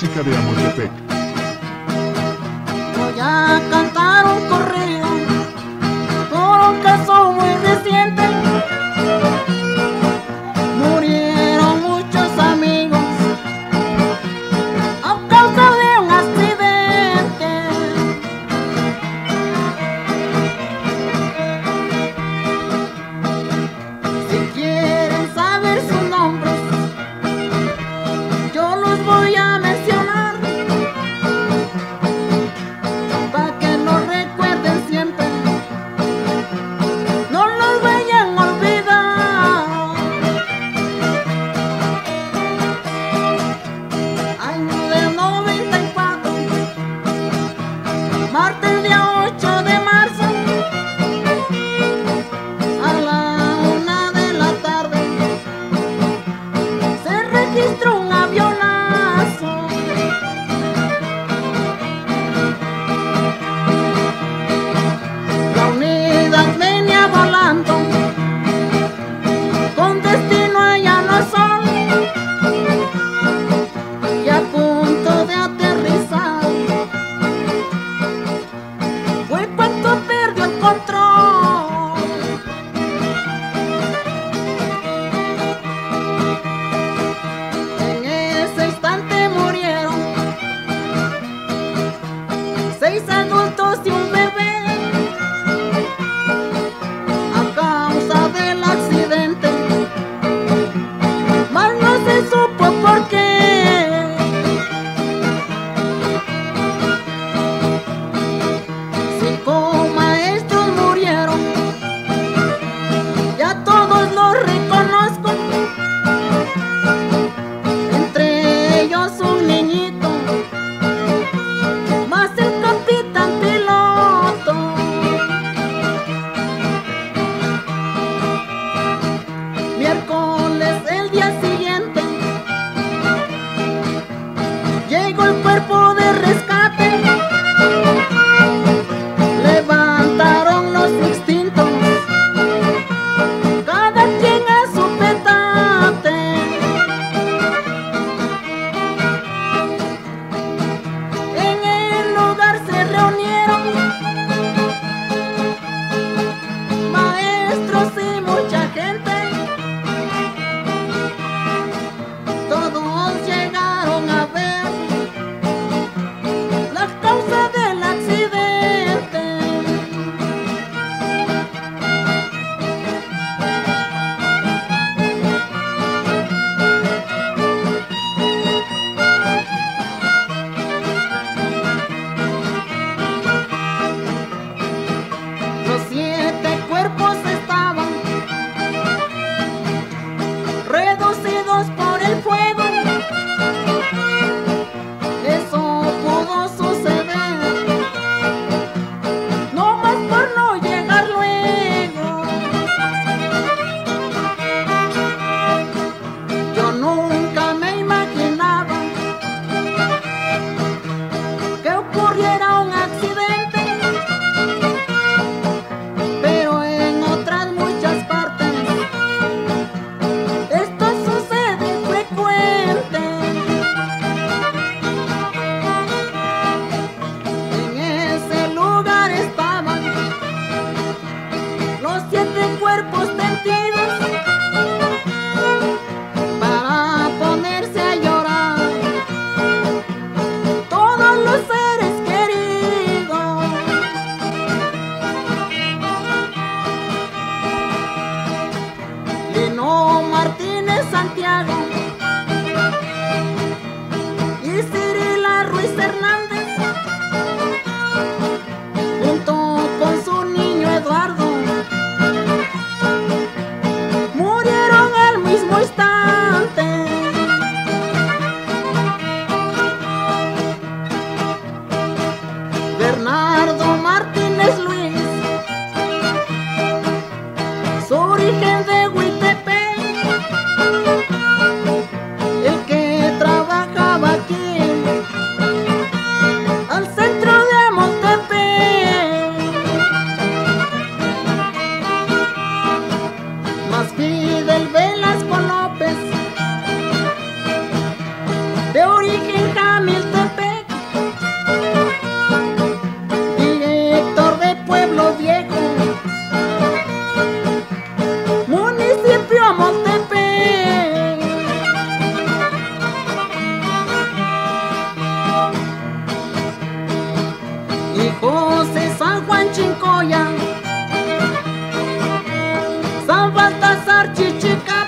música de Amotepec. Voy a cantar un corrido Redo Leno Martínez Santiago y Cirila Ruiz Hernández. marçı çıkar.